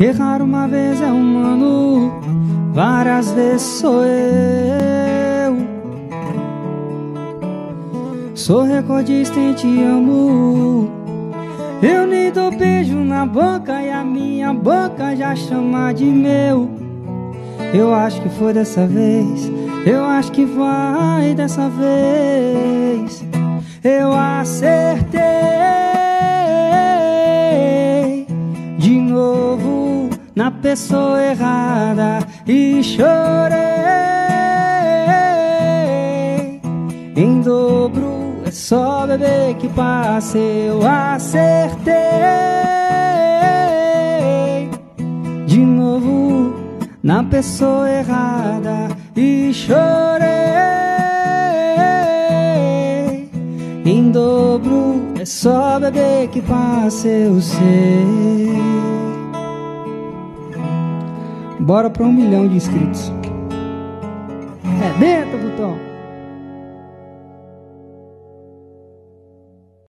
Errar uma vez é humano, várias vezes sou eu. Sou recordista em te amo. Eu nem dou beijo na boca e a minha boca já chama de meu. Eu acho que foi dessa vez, eu acho que vai dessa vez. Eu acertei na pessoa errada e chorei em dobro. É só beber que passa, eu acertei de novo na pessoa errada e chorei em dobro. É só beber que passa, eu sei. Bora para um milhão de inscritos. É dentro, botão.